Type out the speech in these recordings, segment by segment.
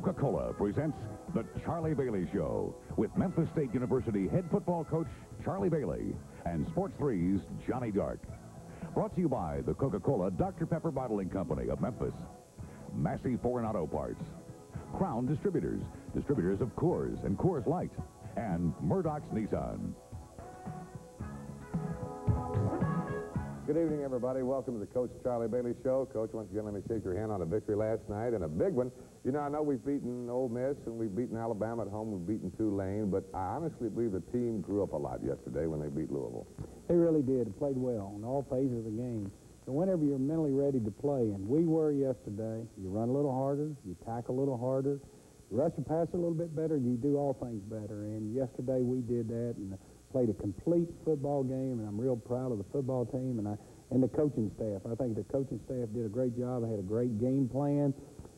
Coca-Cola presents The Charlie Bailey Show with Memphis State University head football coach Charlie Bailey and Sports 3's Johnny Dark. Brought to you by the Coca-Cola Dr. Pepper Bottling Company of Memphis. Massey Foreign Auto Parts. Crown Distributors, distributors of Coors and Coors Light. And Murdoch's Nissan. Good evening, everybody. Welcome to the Coach Charlie Bailey Show. Coach, once again, let me shake your hand on a victory last night and a big one. You know, I know we've beaten Ole Miss and we've beaten Alabama at home. We've beaten Tulane, but I honestly believe the team grew up a lot yesterday when they beat Louisville. They really did. Played well on all phases of the game. So whenever you're mentally ready to play, and we were yesterday, you run a little harder, you tackle a little harder, you rush and pass a little bit better, you do all things better. And yesterday we did that and played a complete football game, and I'm real proud of the football team and I and the coaching staff. I think the coaching staff did a great job. They had a great game plan,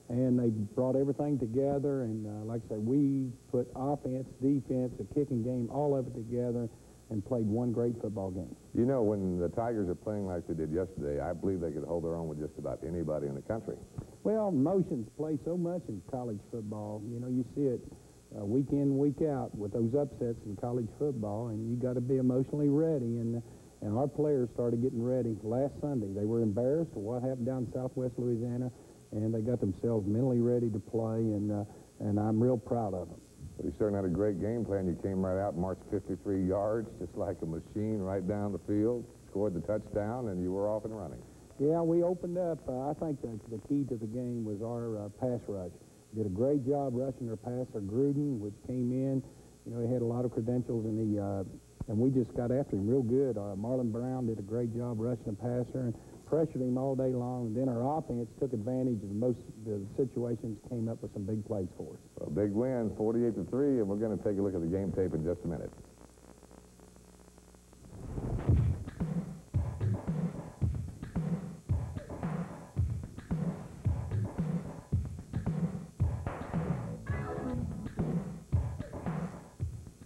and they brought everything together. And uh, like I say, we put offense, defense, a kicking game, all of it together and played one great football game. You know, when the Tigers are playing like they did yesterday, I believe they could hold their own with just about anybody in the country. Well, emotions play so much in college football. You know, you see it uh, week in, week out with those upsets in college football, and you got to be emotionally ready. And and our players started getting ready last Sunday. They were embarrassed of what happened down in southwest Louisiana, and they got themselves mentally ready to play, and, uh, and I'm real proud of them. Well, you certainly had a great game plan. You came right out, marched 53 yards, just like a machine right down the field, scored the touchdown, and you were off and running. Yeah, we opened up. Uh, I think the, the key to the game was our uh, pass rush. Did a great job rushing our passer, Gruden, which came in. You know, he had a lot of credentials, and he uh, and we just got after him real good. Uh, Marlon Brown did a great job rushing the passer and pressured him all day long. And then our offense took advantage of most the situations, came up with some big plays for us. A big win, 48 to 3, and we're going to take a look at the game tape in just a minute.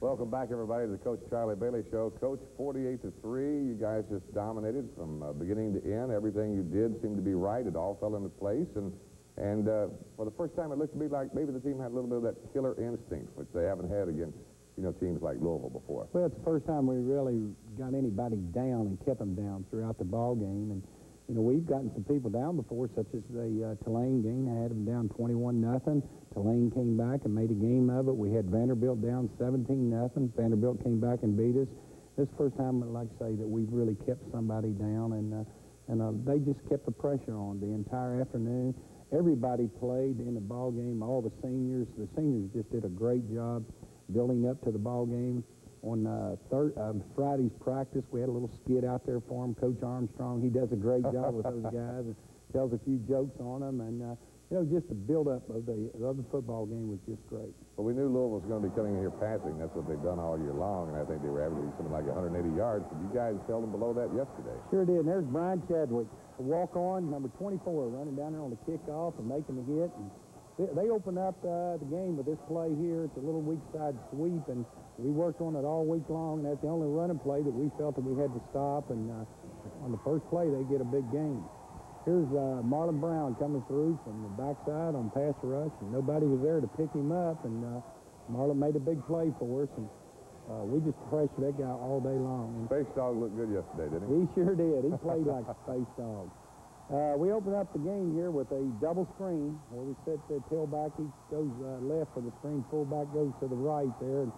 Welcome back, everybody, to the Coach Charlie Bailey Show. Coach, 48 to 3. You guys just dominated from uh, beginning to end. Everything you did seemed to be right. It all fell into place. And, and uh, for the first time, it looked to me like maybe the team had a little bit of that killer instinct, which they haven't had against you know, teams like Louisville before. Well, it's the first time we really got anybody down and kept them down throughout the ball game. And, you know, we've gotten some people down before, such as the uh, Tulane game. I had them down 21 nothing. Tulane came back and made a game of it. We had Vanderbilt down 17 nothing. Vanderbilt came back and beat us. This first time, like I say, that we've really kept somebody down, and uh, and uh, they just kept the pressure on the entire afternoon. Everybody played in the ball game. All the seniors, the seniors just did a great job building up to the ball game. On uh, third, uh, Friday's practice, we had a little skit out there for him. Coach Armstrong, he does a great job with those guys and tells a few jokes on them. And uh, you know, just the build-up of the, of the football game was just great. Well, we knew Louisville was going to be coming in here passing. That's what they've done all year long, and I think they were averaging something like 180 yards. But you guys held them below that yesterday. Sure did. And there's Brian Chadwick, a walk-on, number 24, running down there on the kickoff and making the hit. And they, opened up uh, the game with this play here. It's a little weak side sweep, and we worked on it all week long. And that's the only running play that we felt that we had to stop. And uh, on the first play, they get a big gain. Here's uh, Marlon Brown coming through from the backside on pass rush, and nobody was there to pick him up, and uh, Marlon made a big play for us, and uh, we just pressured that guy all day long. And Space Dog looked good yesterday, didn't he? He sure did. He played like a Space Dog. Uh, we open up the game here with a double screen where we set the tailback. He goes uh, left for the screen. Fullback goes to the right there.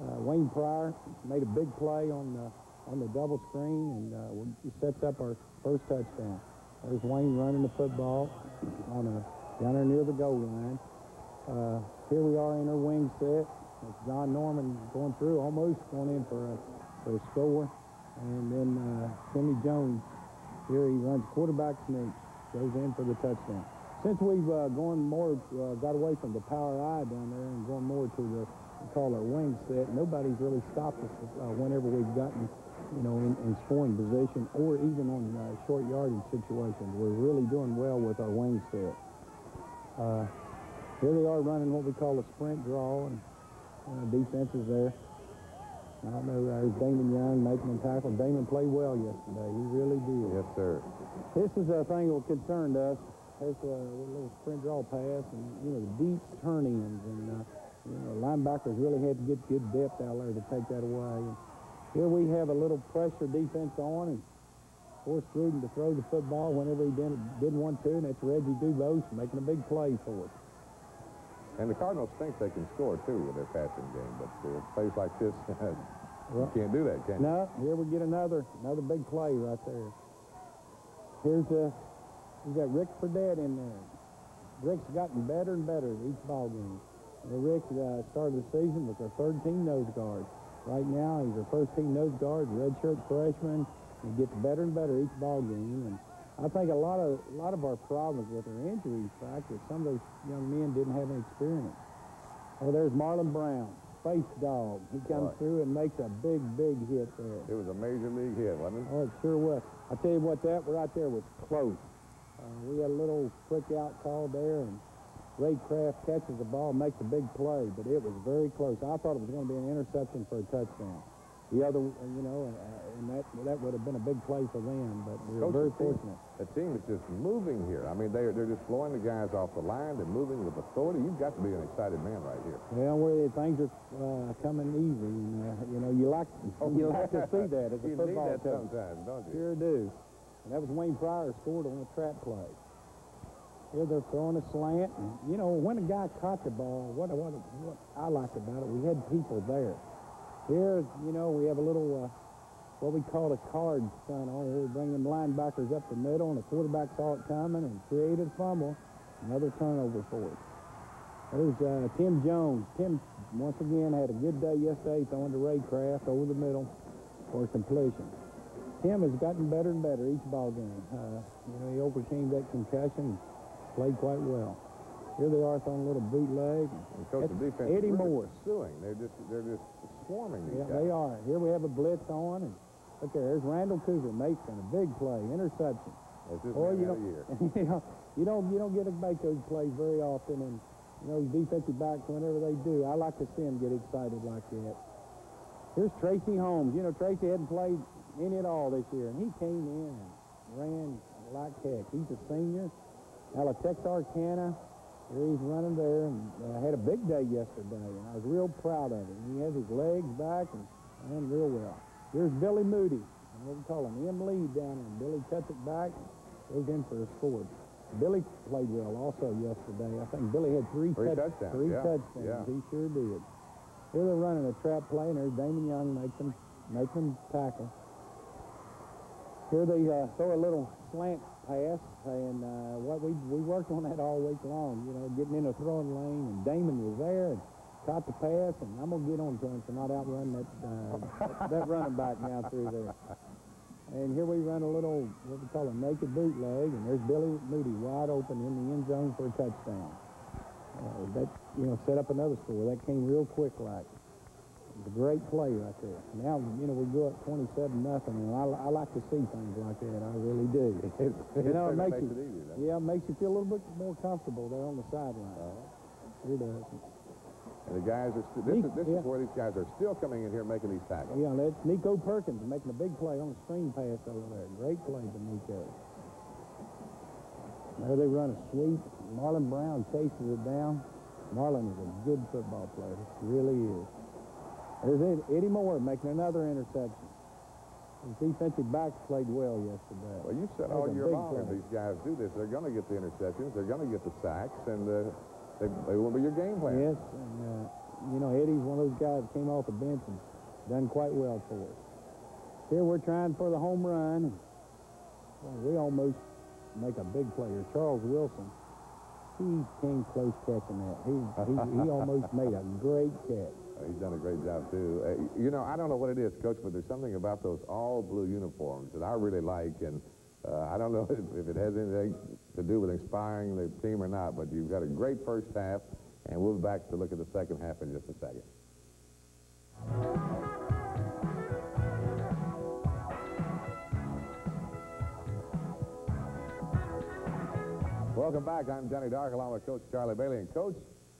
Uh, Wayne Pryor made a big play on the, on the double screen and uh, sets up our first touchdown. There's Wayne running the football on a down there near the goal line. Uh, here we are in our wing set. It's John Norman going through, almost going in for a, for a score. And then uh, Timmy Jones, here he runs quarterback sneak, goes in for the touchdown. Since we've uh, gone more, uh, got away from the power I down there and gone more to the, call our wing set, nobody's really stopped us uh, whenever we've gotten you know, in, in scoring position or even on uh, short yardage situations. We're really doing well with our wing set. Uh, here they are running what we call a sprint draw, and uh, defense is there. I don't know, there's Damon Young making a tackle. Damon played well yesterday. He really did. Yes, sir. This is a thing that concerned us. there's a little sprint draw pass, and you know the deep turn-ins, and uh, you know linebackers really had to get good depth out there to take that away. And here we have a little pressure defense on, and forced Gruden to throw the football whenever he didn't, didn't want to, and that's Reggie Dubose making a big play for us. And the Cardinals think they can score, too, with their passing game, but uh, plays like this, you can't do that, can you? No, here we get another another big play right there. Here's a, we got Rick Fredette in there. Rick's gotten better and better at each ball game. Now, Rick uh, started the season with our third team nose guard. Right now, he's our first team nose guard, redshirt freshman. He gets better and better each ball game. And I think a lot of a lot of our problems with our injuries, fact that some of those young men didn't have any experience. Oh, there's Marlon Brown, Space Dog. He comes Right. through and makes a big, big hit there. It was a major league hit, wasn't it? Oh, it sure was. I tell you what, that right there was close. Uh, we had a little quick out call there, and Ray Kraft catches the ball, makes a big play, but it was very close. I thought it was going to be an interception for a touchdown. The other, uh, you know, uh, and that that would have been a big play for them, but we were Coach, very fortunate. The team is just moving here. I mean, they're, they're just blowing the guys off the line. They're moving with authority. You've got to be an excited man right here. Well, where things are uh, coming easy, and, uh, you know, you like you like to see that as a you need football that coach. sometimes, don't you? Sure do. And that was Wayne Pryor scored on a trap play. Here they're throwing a slant. And, you know, when a guy caught the ball, what, what, what I liked about it, we had people there. Here, you know, we have a little, uh, what we call a card on here. We bring them linebackers up the middle, and the quarterback saw it coming and created a fumble. Another turnover for us. There's uh, Tim Jones. Tim, once again, had a good day yesterday throwing to Ray Kraft over the middle for completion. Tim has gotten better and better each ball game. Uh, you know, he overcame that concussion, and played quite well. Here they are throwing a little bootleg. And coach, the defense Eddie really Morris. pursuing. They're just they're just swarming these Yeah, guys. they are. Here we have a blitz on, and look there. There's Randall Cougar making a big play, interception. That's his Boy, you don't, year. you know, you don't, you don't get to make those plays very often, and you know, these defensive backs, whenever they do, I like to see them get excited like that. Here's Tracy Holmes. You know, Tracy hadn't played any at all this year, and he came in and ran like heck. He's a senior out of Texarkana. Here he's running there, and uh, had a big day yesterday, and I was real proud of him. He has his legs back and ran real well. Here's Billy Moody, and what we call him, M. Lee down there. Billy cuts it back, goes in for a score. Billy played well also yesterday. I think Billy had three, Three touch- touchdowns, Three yeah, touchdowns. yeah. He sure did. Here they're running a trap play, and there's Damon Young them, make them tackle. Here they uh, throw a little slant pass, and uh, what we we worked on that all week long. You know, getting in the throwing lane, and Damon was there and caught the pass, and I'm gonna get on to him for not outrunning that uh, that running back now through there. And here we run a little what we call a naked bootleg, and there's Billy Moody wide open in the end zone for a touchdown. Uh, that you know set up another score. That came real quick like. A great play right there. Now, you know, we go up 27 nothing, and I, I like to see things like that. I really do. It, You know, it certainly makes you, it easy. yeah, it makes you feel a little bit more comfortable there on the sideline. Uh-huh. It does. And the guys are st- this, is, this Yeah. is where these guys are still coming in here making these tackles. Yeah, that's Nico Perkins making a big play on the screen pass over there. Great play to Nico. There they run a sweep. Marlon Brown chases it down. Marlon is a good football player. He really is. There's Eddie Moore making another interception. His defensive backs played well yesterday. Well, you said all year long if these guys do this, they're going to get the interceptions, they're going to get the sacks, and uh, they, they will be your game plan. Yes, and uh, you know Eddie's one of those guys that came off the bench and done quite well for us. Here we're trying for the home run. Well, we almost make a big player. Charles Wilson, he came close catching that. He he, he almost made a great catch. He's done a great job, too. Uh, you know, I don't know what it is, Coach, but there's something about those all-blue uniforms that I really like, and uh, I don't know if, if it has anything to do with inspiring the team or not, but you've got a great first half, and we'll be back to look at the second half in just a second. Welcome back. I'm Johnny Dark along with Coach Charlie Bailey. And Coach,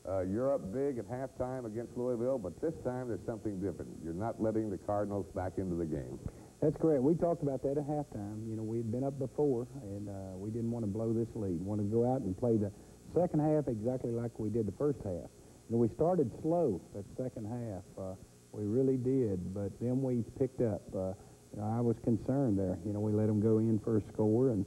uh, you're up big at halftime against Louisville, but this time there's something different. You're not letting the Cardinals back into the game. That's correct. We talked about that at halftime. You know, we had been up before, and uh, we didn't want to blow this lead. We wanted to go out and play the second half exactly like we did the first half. You know, we started slow that second half. Uh, we really did, but then we picked up. Uh, you know, I was concerned there. You know, we let them go in for a score, and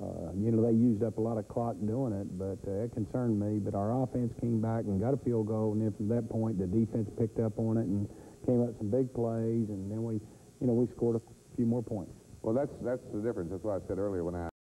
uh, you know they used up a lot of clock doing it, but uh, it concerned me. But our offense came back and got a field goal, and then from that point, the defense picked up on it and came up some big plays, and then we, you know, we scored a few more points. Well, that's that's the difference. That's what I said earlier when I